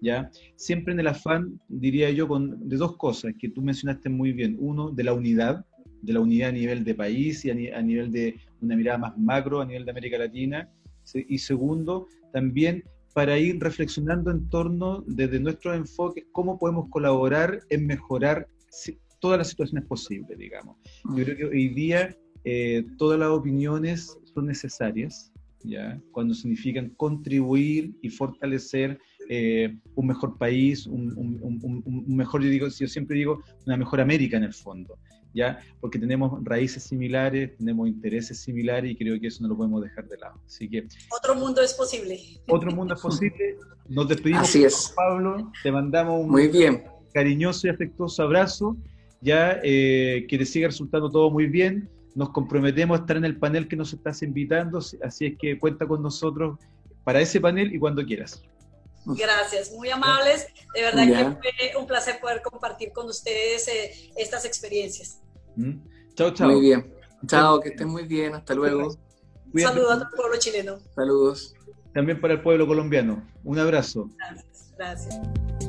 ¿ya? Siempre en el afán, diría yo, con, de dos cosas que tú mencionaste muy bien. Uno, de la unidad, de la unidad a nivel de país y a, nivel de una mirada más macro, a nivel de América Latina. Y segundo, también para ir reflexionando en torno desde nuestros enfoques cómo podemos colaborar en mejorar todas las situaciones posibles, digamos. Yo creo que hoy día eh, todas las opiniones son necesarias, ¿ya? Cuando significan contribuir y fortalecer eh, un mejor país, un, mejor, yo, digo, yo siempre digo, una mejor América en el fondo, ¿ya? Porque tenemos raíces similares, tenemos intereses similares y creo que eso no lo podemos dejar de lado. Así que... Otro mundo es posible. Otro mundo es posible. Nos despedimos, Así es. Pablo, te mandamos un Muy bien. cariñoso y afectuoso abrazo, ya eh, que te siga resultando todo muy bien. Nos comprometemos a estar en el panel que nos estás invitando, así es que cuenta con nosotros para ese panel y cuando quieras. Gracias, muy amables. De verdad que fue un placer poder compartir con ustedes eh, estas experiencias. Mm. Chao, chao. Muy bien. Chao, que estén muy bien. Hasta luego. Saludos al pueblo chileno. Saludos. También para el pueblo colombiano. Un abrazo. Gracias. Gracias.